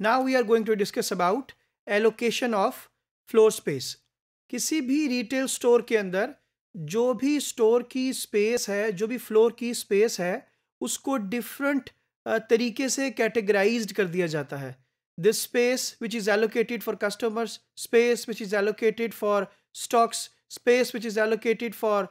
Now we are going to discuss about allocation of floor space किसी भी retail store के अंदर जो भी स्टोर की स्पेस है, जो भी फ्लोर की स्पेस है, उसको डिफरेंट तरीके से कैटेगराइज कर दिया जाता है। This space which is allocated for customers space which is allocated for stocks space which is allocated for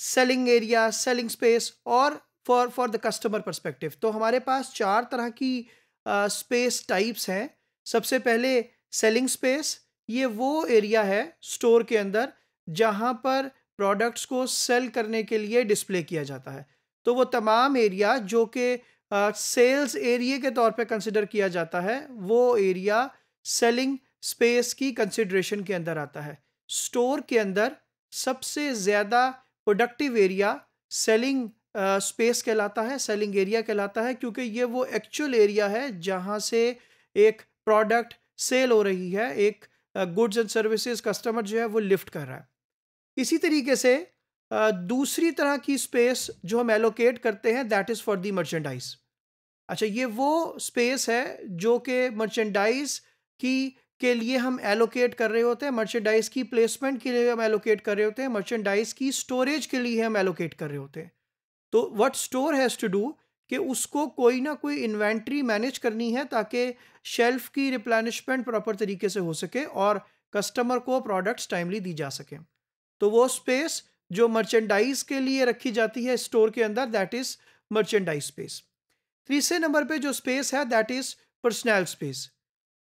selling area selling space और for for the customer perspective तो हमारे पास चार तरह की स्पेस टाइप्स हैं। सबसे पहले सेलिंग स्पेस ये वो एरिया है स्टोर के अंदर जहाँ पर प्रोडक्ट्स को सेल करने के लिए डिस्प्ले किया जाता है। तो वो तमाम एरिया जो कि सेल्स एरिया के तौर पे कंसिडर किया जाता है, वो एरिया सेलिंग स्पेस की कंसिड्रेशन के अंदर आता है। स्टोर के अंदर सबसे ज़्यादा प्रोडक्टिव एरिया सेलिंग स्पेस कहलाता है सेलिंग एरिया कहलाता है, क्योंकि ये वो एक्चुअल एरिया है जहाँ से एक प्रोडक्ट सेल हो रही है, एक गुड्स एंड सर्विसेज़ कस्टमर जो है वो लिफ्ट कर रहा है। इसी तरीके से दूसरी तरह की स्पेस जो हम एलोकेट करते हैं that is for the merchandise अच्छा ये वो स्पेस है जो कि मर्चेंडाइज की, के लिए हम एलोकेट कर रहे होते हैं मर्चेंडाइज की प्लेसमेंट के लिए हम एलोकेट कर रहे होते हैं मर्चेंडाइज की स्टोरेज के लिए हम एलोकेट कर रहे होते हैं। तो what store has to do कि उसको कोई ना कोई इन्वेंट्री मैनेज करनी है ताकि शेल्फ की रिप्लानिशमेंट प्रॉपर तरीके से हो सके और कस्टमर को प्रोडक्ट्स टाइमली दी जा सके। तो वो स्पेस जो मर्चेंडाइज के लिए रखी जाती है स्टोर के अंदर दैट इज़ मर्चेंडाइज स्पेस तीसरे नंबर पे जो स्पेस है दैट इज़ पर्सनल स्पेस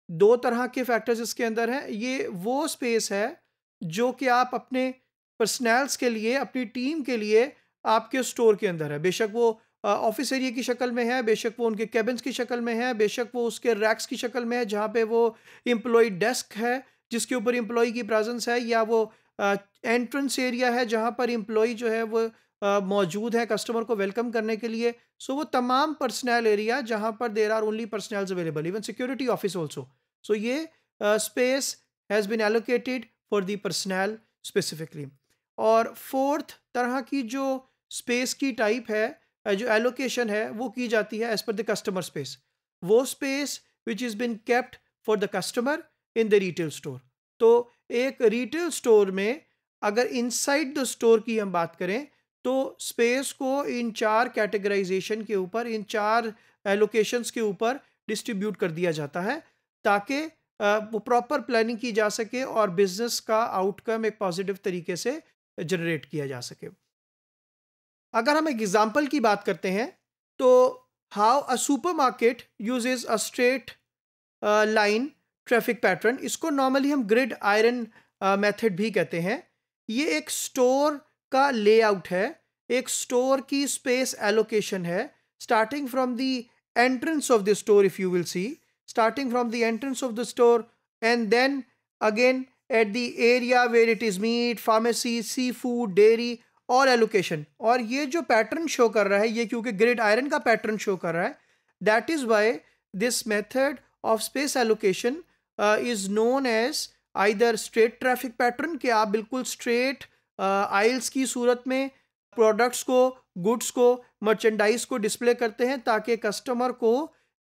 दो तरह के फैक्टर्स इसके अंदर हैं। ये वो स्पेस है जो कि आप अपने पर्सनल्स के लिए, अपनी टीम के लिए आपके स्टोर के अंदर है। बेशक वो ऑफ़िस एरिया की शक्ल में है बेशक वो उनके कैबिन्स की शक्ल में है बेशक वो उसके रैक्स की शक्ल में है जहाँ पे वो एम्प्लॉय डेस्क है जिसके ऊपर एम्प्लॉय की प्रेजेंस है या वो एंट्रेंस एरिया है जहाँ पर एम्प्लॉय जो है वो मौजूद है कस्टमर को वेलकम करने के लिए। सो so, वो तमाम पर्सनल एरिया जहाँ पर there are only personals available even security office also so ये space has been allocated for the personal specifically और फोर्थ तरह की जो स्पेस की टाइप है जो एलोकेशन है, वो की जाती है as per the customer space वो space which is been kept for the customer in the retail store तो एक रिटेल स्टोर में अगर इनसाइड द स्टोर की हम बात करें तो स्पेस को इन चार कैटेगराइजेशन के ऊपर, इन चार एलोकेशंस के ऊपर डिस्ट्रीब्यूट कर दिया जाता है, ताकि वो प्रॉपर प्लानिंग की जा सके और बिज़नेस का आउटकम एक पॉजिटिव तरीके से जनरेट किया जा सके। अगर हम एग्ज़ाम्पल की बात करते हैं तो how a super market use a straight line traffic pattern इसको नॉर्मली हम ग्रिड आयरन मेथड भी कहते हैं। ये एक स्टोर का लेआउट है, एक स्टोर की स्पेस एलोकेशन है। Starting from the entrance of the store if you will see starting from the entrance of the store and then again at the area where it is meat pharmacy sea food dairy और allocation और ये जो pattern show कर रहा है ये क्योंकि grid iron का पैटर्न शो कर रहा है that is why this method of space allocation is known as either straight traffic pattern कि आप बिल्कुल स्ट्रेट आइल्स uh, की सूरत में प्रोडक्ट्स को गुड्स को मर्चेंडाइज को डिस्प्ले करते हैं ताकि कस्टमर को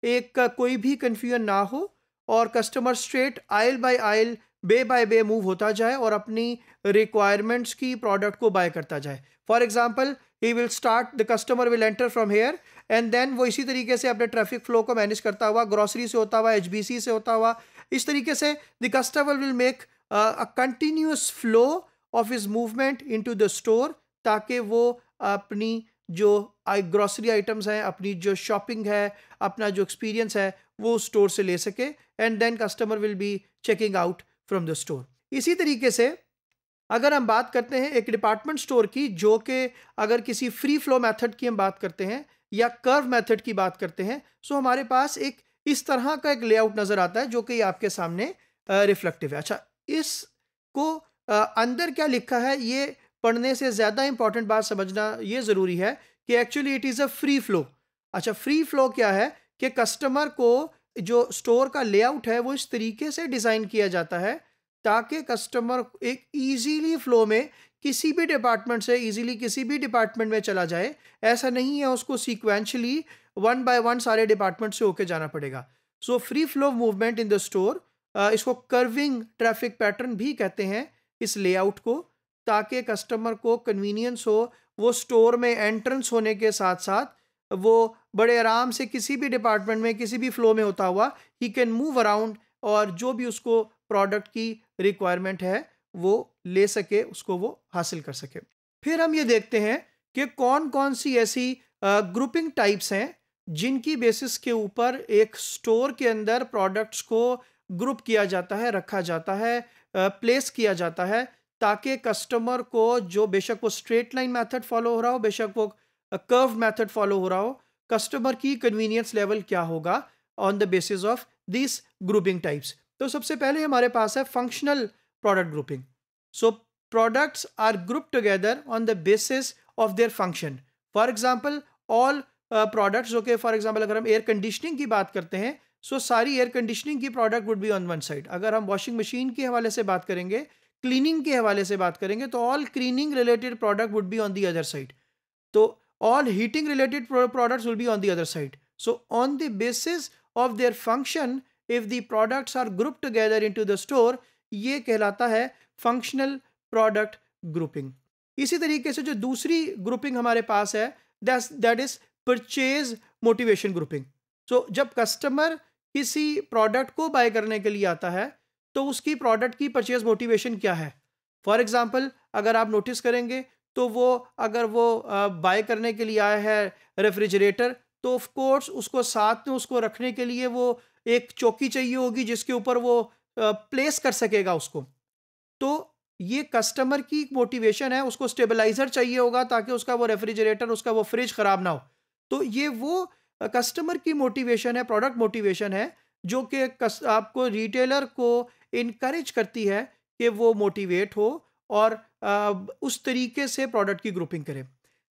एक कोई भी कन्फ्यूज़न ना हो और customer straight aisle by aisle bay by bay move होता जाए और अपनी रिक्वायरमेंट्स की प्रोडक्ट को बाय करता जाए। For example he will start the customer will enter from here and then वो इसी तरीके से अपने ट्रैफ़िक फ्लो को मैनेज करता हुआ ग्रॉसरी से होता हुआ एचबीसी से होता हुआ, इस तरीके से the customer will make a continuous flow of is movement in to the store ताकि वो अपनी जो ग्रॉसरी आइटम्स हैं, अपनी जो शॉपिंग है, अपना जो एक्सपीरियंस है, वो स्टोर से ले सके and then customer will be checking out from the store इसी तरीके से अगर हम बात करते हैं एक डिपार्टमेंट स्टोर की, जो कि अगर किसी फ्री फ्लो मेथड की हम बात करते हैं या कर्व मेथड की बात करते हैं सो हमारे पास एक इस तरह का एक लेआउट नज़र आता है, जो कि आपके सामने रिफ्लेक्टिव है। अच्छा इसको अंदर क्या लिखा है, ये पढ़ने से ज़्यादा इंपॉर्टेंट बात समझना ये ज़रूरी है कि actually it is a free flow अच्छा फ्री फ्लो क्या है कि कस्टमर को जो स्टोर का लेआउट है वो इस तरीके से डिज़ाइन किया जाता है ताकि कस्टमर एक इजीली फ्लो में किसी भी डिपार्टमेंट से, इजीली किसी भी डिपार्टमेंट में चला जाए। ऐसा नहीं है उसको सीक्वेंशली वन बाय वन सारे डिपार्टमेंट से होके जाना पड़ेगा। So free flow movement in the store इसको कर्विंग ट्रैफ़िक पैटर्न भी कहते हैं इस लेआउट को, ताकि कस्टमर को कन्वीनियंस हो, वो स्टोर में एंट्रेंस होने के साथ साथ वो बड़े आराम से किसी भी डिपार्टमेंट में, किसी भी फ्लो में होता हुआ ही कैन मूव अराउंड और जो भी उसको प्रोडक्ट की रिक्वायरमेंट है, वो ले सके, उसको वो हासिल कर सके। फिर हम ये देखते हैं कि कौन कौन सी ऐसी ग्रुपिंग टाइप्स हैं, जिनकी बेसिस के ऊपर एक स्टोर के अंदर प्रोडक्ट्स को ग्रुप किया जाता है, रखा जाता है प्लेस किया जाता है, ताकि कस्टमर को जो बेशक वो स्ट्रेट लाइन मेथड फॉलो हो रहा हो, बेशक वो कर्व मेथड फॉलो हो रहा हो। कस्टमर की कन्वीनियंस लेवल क्या होगा on the basis of this grouping types तो सबसे पहले हमारे पास है functional product grouping so products are group together on the basis of their function for example all products जो कि फॉर एग्ज़ाम्पल अगर हम एयर कंडीशनिंग की बात करते हैं सो so सारी एयर कंडीशनिंग की product would be on one side अगर हम वॉशिंग मशीन के हवाले से बात करेंगे क्लीनिंग के हवाले से बात करेंगे तो all cleaning related product would be on the other side तो all heating related products will be on the other side so on the basis of their function if the products are group together into the store ये कहलाता है functional product grouping इसी तरीके से जो दूसरी grouping हमारे पास है that is purchase motivation grouping so जब कस्टमर किसी प्रोडक्ट को बाय करने के लिए आता है तो उसकी प्रोडक्ट की परचेज मोटिवेशन क्या है? फॉर एग्ज़ाम्पल अगर आप नोटिस करेंगे तो वो अगर वो बाय करने के लिए आया है रेफ्रिजरेटर तो ऑफ़ कोर्स उसको साथ में उसको रखने के लिए वो एक चौकी चाहिए होगी जिसके ऊपर वो प्लेस कर सकेगा उसको। तो ये कस्टमर की मोटिवेशन है, उसको स्टेबलाइजर चाहिए होगा ताकि उसका वो रेफ्रिजरेटर उसका वो फ्रिज ख़राब ना हो। तो ये वो कस्टमर की मोटिवेशन है प्रोडक्ट मोटिवेशन है, जो कि आपको रिटेलर को इनक्रेज करती है कि वो मोटिवेट हो और उस तरीके से प्रोडक्ट की ग्रुपिंग करें।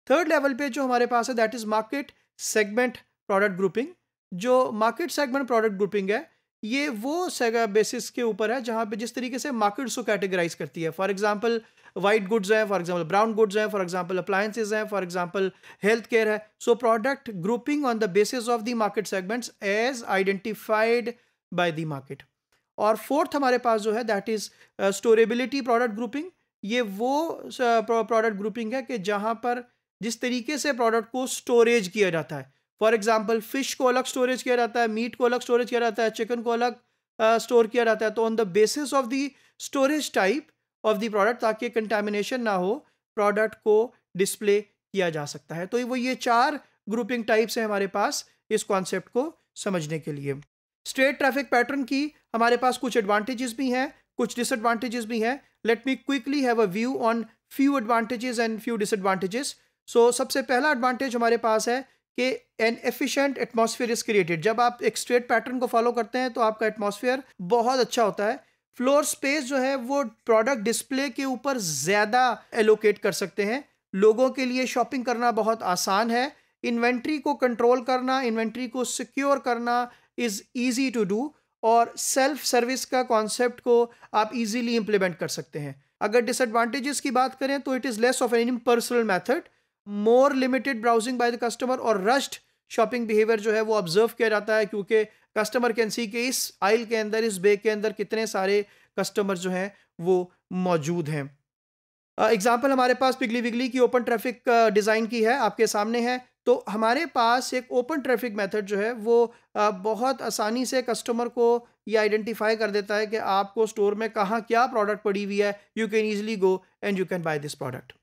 थर्ड लेवल पे जो हमारे पास है that is market segment product grouping जो मार्केट सेगमेंट प्रोडक्ट ग्रुपिंग है, ये वो बेसिस के ऊपर है, जहाँ पे जिस तरीके से मार्केट्स को कैटेगराइज करती है। फॉर एग्जांपल वाइट गुड्स हैं फॉर एग्जांपल ब्राउन गुड्स हैं फॉर एग्जांपल अप्लायंसेज हैं फॉर एग्जांपल हेल्थ केयर है। So product grouping on the basis of the market segments as identified by the market और fourth हमारे पास जो है that is storability product grouping ये वो प्रोडक्ट ग्रुपिंग है कि जहाँ पर जिस तरीके से प्रोडक्ट को स्टोरेज किया जाता है। फॉर एग्ज़ाम्पल फ़िश को अलग स्टोरेज किया जाता है मीट को अलग स्टोरेज किया जाता है चिकन को अलग स्टोर किया जाता है। तो on the basis of the storage type of the product ताकि कंटेमिनेशन ना हो प्रोडक्ट को डिस्प्ले किया जा सकता है। तो वो ये चार ग्रुपिंग टाइप्स हैं हमारे पास इस कॉन्सेप्ट को समझने के लिए। स्ट्रेट ट्रैफ़िक पैटर्न की हमारे पास कुछ एडवांटेजेस भी हैं, कुछ डिसएडवांटेजेस भी हैं। Let me quickly have a view on few advantages and few disadvantages so सबसे पहला एडवांटेज हमारे पास है कि an efficient atmosphere is created जब आप एक स्ट्रेट पैटर्न को फॉलो करते हैं तो आपका एटमॉस्फेयर बहुत अच्छा होता है। फ्लोर स्पेस जो है, वो प्रोडक्ट डिस्प्ले के ऊपर ज़्यादा एलोकेट कर सकते हैं। लोगों के लिए शॉपिंग करना बहुत आसान है। इन्वेंट्री को कंट्रोल करना इन्वेंट्री को सिक्योर करना इज़ ईजी टू डू और सेल्फ सर्विस का कॉन्सेप्ट को आप इजीली इंप्लीमेंट कर सकते हैं। अगर डिसएडवांटेजेस की बात करें तो it is less of an personal method more limited browsing by the customer और रश्ड शॉपिंग बिहेवियर जो है वो ऑब्ज़र्व किया जाता है क्योंकि कस्टमर कैन सी के इस आइल के अंदर इस बेग के अंदर कितने सारे कस्टमर जो हैं वो मौजूद हैं। एग्ज़ाम्पल uh, हमारे पास पिगली विगली की ओपन ट्रैफ़िक डिज़ाइन की है आपके सामने है। तो हमारे पास एक ओपन ट्रैफ़िक मेथड जो है, वो बहुत आसानी से कस्टमर को ये आइडेंटिफाई कर देता है कि आपको स्टोर में कहाँ क्या प्रोडक्ट पड़ी हुई है। You can easily go and you can buy this product